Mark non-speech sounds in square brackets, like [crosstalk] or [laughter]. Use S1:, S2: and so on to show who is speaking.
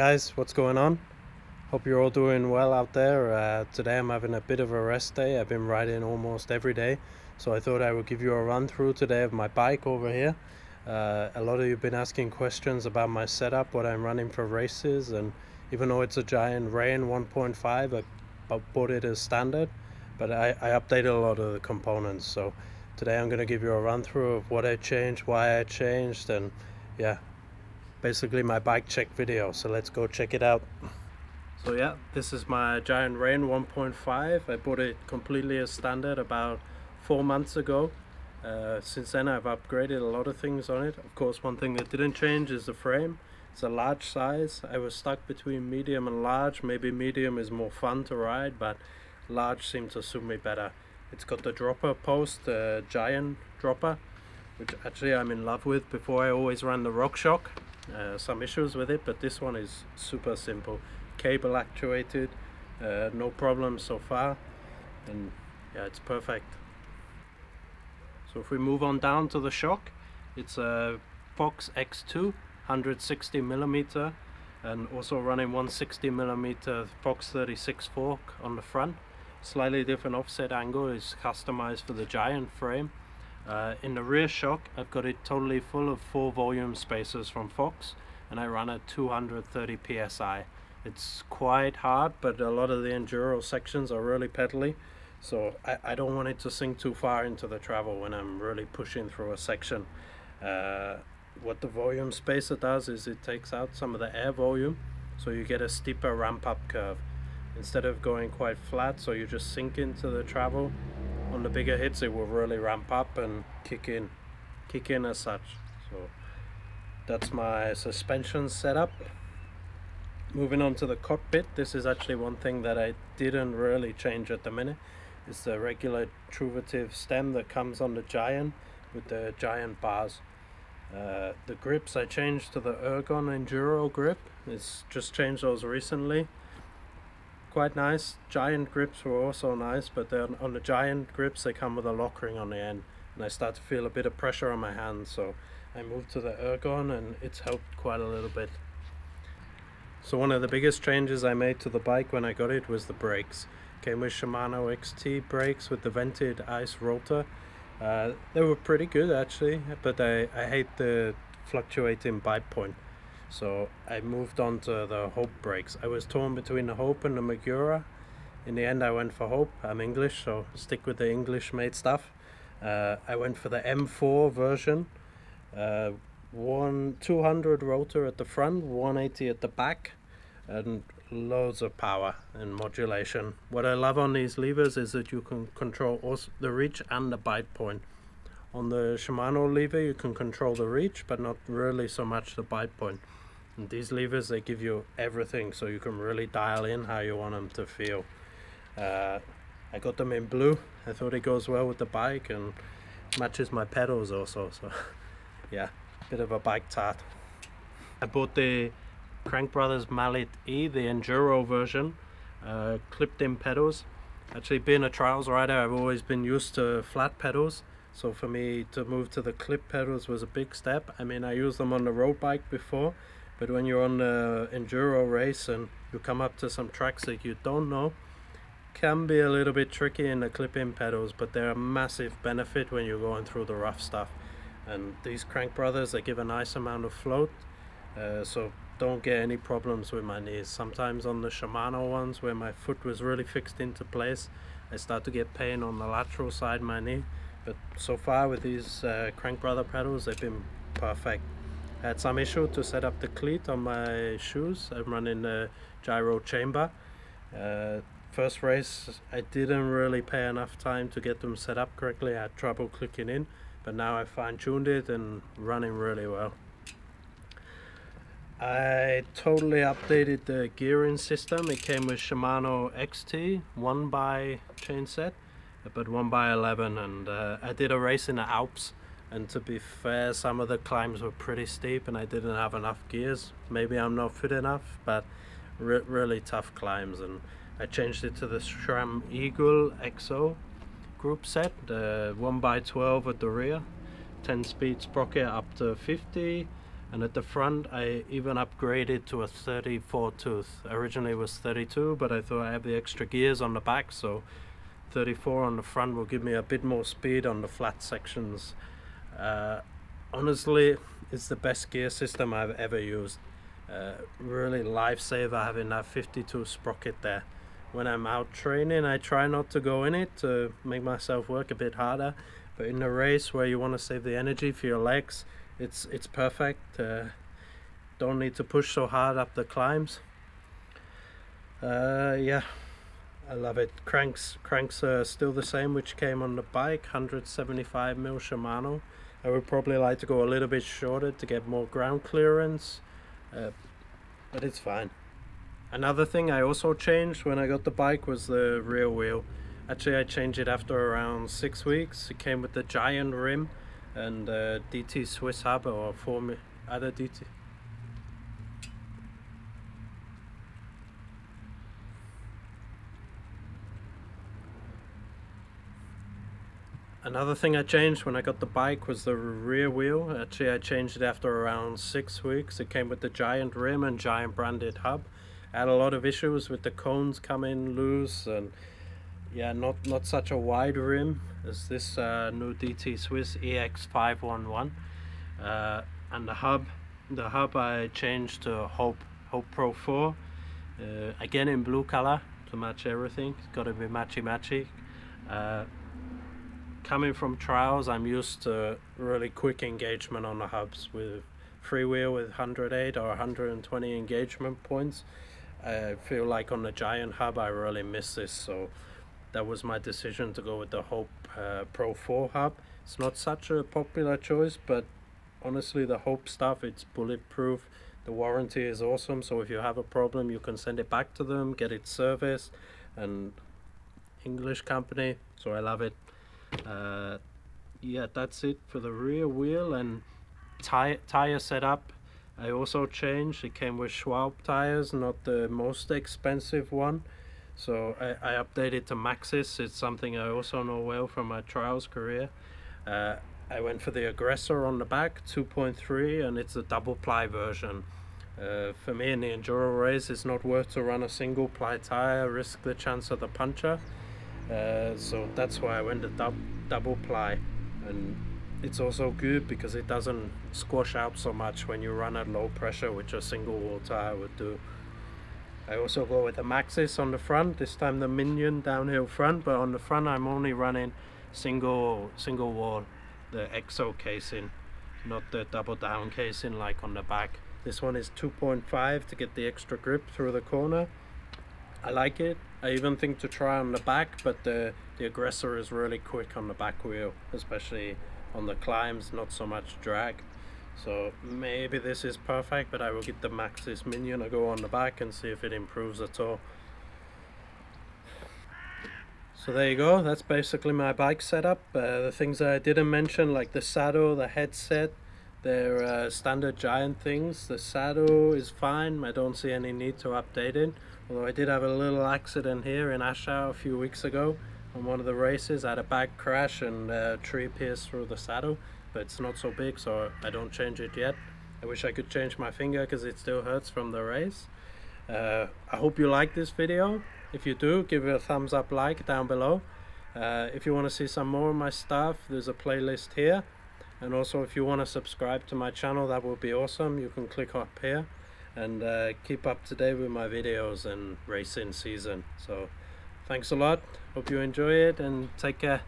S1: Guys, what's going on? Hope you're all doing well out there. Uh, today I'm having a bit of a rest day. I've been riding almost every day, so I thought I would give you a run through today of my bike over here. Uh, a lot of you have been asking questions about my setup, what I'm running for races, and even though it's a giant Reign 1.5, I bought it as standard, but I, I updated a lot of the components. So today I'm going to give you a run through of what I changed, why I changed, and yeah, basically my bike check video so let's go check it out. So yeah this is my giant Reign 1.5 i bought it completely as standard about four months ago. Uh, since then i've upgraded a lot of things on it. Of course one thing that didn't change is the frame. It's a large size. I was stuck between medium and large. Maybe medium is more fun to ride but large seemed to suit me better. It's got the dropper post uh, giant dropper which actually i'm in love with. Before i always ran the RockShox uh, some issues with it but this one is super simple. Cable actuated uh, no problems so far and yeah it's perfect. So if we move on down to the shock it's a Fox X2 160 millimeter and also running 160 millimeter Fox 36 fork on the front. Slightly different offset angle is customized for the giant frame uh, in the rear shock, I've got it totally full of four volume spacers from Fox, and I run at 230 psi. It's quite hard, but a lot of the enduro sections are really pedally, so I, I don't want it to sink too far into the travel when I'm really pushing through a section. Uh, what the volume spacer does is it takes out some of the air volume, so you get a steeper ramp up curve. Instead of going quite flat, so you just sink into the travel, on the bigger hits it will really ramp up and kick in kick in as such. So that's my suspension setup. Moving on to the cockpit this is actually one thing that I didn't really change at the minute. It's the regular Truvativ stem that comes on the Giant with the Giant bars. Uh, the grips I changed to the Ergon Enduro grip. It's just changed those recently quite nice. Giant grips were also nice, but then on the giant grips they come with a lock ring on the end, and I start to feel a bit of pressure on my hands. So I moved to the Ergon, and it's helped quite a little bit. So one of the biggest changes I made to the bike when I got it was the brakes. Came with Shimano XT brakes with the vented ice rotor. Uh, they were pretty good actually, but I, I hate the fluctuating bite point. So I moved on to the Hope brakes. I was torn between the Hope and the Magura. In the end, I went for Hope. I'm English, so stick with the English made stuff. Uh, I went for the M4 version. Uh, one 200 rotor at the front, 180 at the back, and loads of power and modulation. What I love on these levers is that you can control the reach and the bite point. On the Shimano lever, you can control the reach, but not really so much the bite point. And these levers, they give you everything, so you can really dial in how you want them to feel. Uh, I got them in blue. I thought it goes well with the bike and matches my pedals also. So [laughs] yeah, bit of a bike tart. I bought the Crank Brothers Mallet E, the Enduro version, uh, clipped in pedals. Actually being a trials rider, I've always been used to flat pedals so for me to move to the clip pedals was a big step. I mean, I used them on the road bike before, but when you're on the enduro race and you come up to some tracks that you don't know, can be a little bit tricky in the clip-in pedals, but they're a massive benefit when you're going through the rough stuff. And these Crank Brothers, they give a nice amount of float, uh, so don't get any problems with my knees. Sometimes on the Shimano ones, where my foot was really fixed into place, I start to get pain on the lateral side of my knee but so far with these uh, crank brother pedals they've been perfect had some issue to set up the cleat on my shoes. I'm running a Giro chamber. Uh, first race I didn't really pay enough time to get them set up correctly. I had trouble clicking in but now I fine-tuned it and running really well. I totally updated the gearing system. It came with Shimano XT, one by chain set but 1 by 11 and uh, I did a race in the Alps and to be fair some of the climbs were pretty steep and I didn't have enough gears. Maybe I'm not fit enough but re really tough climbs. And I changed it to the SRAM Eagle XO group set the 1 by 12 at the rear 10 speed sprocket up to 50 and at the front I even upgraded to a 34 tooth. Originally was 32 but I thought I have the extra gears on the back so 34 on the front will give me a bit more speed on the flat sections uh, honestly it's the best gear system I've ever used. Uh, really lifesaver having that 52 sprocket there. When I'm out training I try not to go in it to make myself work a bit harder. But in a race where you want to save the energy for your legs it's it's perfect. Uh, don't need to push so hard up the climbs. Uh, yeah I love it. Cranks cranks are still the same which came on the bike. 175 mil Shimano I would probably like to go a little bit shorter to get more ground clearance uh, but it's fine another thing I also changed when I got the bike was the rear wheel actually I changed it after around six weeks it came with the giant rim and uh, DT Swiss hub or form other DT. Another thing I changed when I got the bike was the rear wheel. Actually, I changed it after around six weeks. It came with the giant rim and giant branded hub. I had a lot of issues with the cones coming loose and yeah, not, not such a wide rim as this uh, new DT Swiss EX511 uh, and the hub the hub I changed to Hope Hope Pro 4 uh, again in blue color to match everything it's got to be matchy matchy uh, coming from trials I'm used to really quick engagement on the hubs with freewheel with 108 or 120 engagement points I feel like on the giant hub I really miss this so that was my decision to go with the Hope uh, Pro 4 hub. It's not such a popular choice, but honestly, the Hope stuff, it's bulletproof. The warranty is awesome, so if you have a problem, you can send it back to them, get it serviced, and English company, so I love it. Uh, yeah, that's it for the rear wheel and tire, tire setup. I also changed, it came with Schwalbe tires, not the most expensive one. So I, I updated to Maxxis. It's something I also know well from my trials career. Uh, I went for the Aggressor on the back, 2.3, and it's a double ply version. Uh, for me in the enduro race, it's not worth to run a single ply tire, risk the chance of the puncture. Uh, so that's why I went to dub double ply. And it's also good because it doesn't squash out so much when you run at low pressure, which a single wall tire would do. I also go with the Maxxis on the front, this time the Minion downhill front, but on the front I'm only running single single wall, the EXO casing, not the double down casing like on the back. This one is 2.5 to get the extra grip through the corner. I like it. I even think to try on the back, but the, the Aggressor is really quick on the back wheel, especially on the climbs, not so much drag. So maybe this is perfect, but I will get the Maxxis Minion to go on the back and see if it improves at all. So there you go, that's basically my bike setup. Uh, the things I didn't mention, like the saddle, the headset, they're uh, standard Giant things. The saddle is fine, I don't see any need to update it. Although I did have a little accident here in Aschau a few weeks ago on one of the races. I had a back crash and a tree pierced through the saddle but it's not so big so I don't change it yet. I wish I could change my finger because it still hurts from the race. Uh, I hope you like this video. If you do, give it a thumbs up like down below. Uh, if you want to see some more of my stuff, there's a playlist here. And also if you want to subscribe to my channel, that would be awesome. You can click up here and uh, keep up to date with my videos and racing season. So thanks a lot. Hope you enjoy it and take care.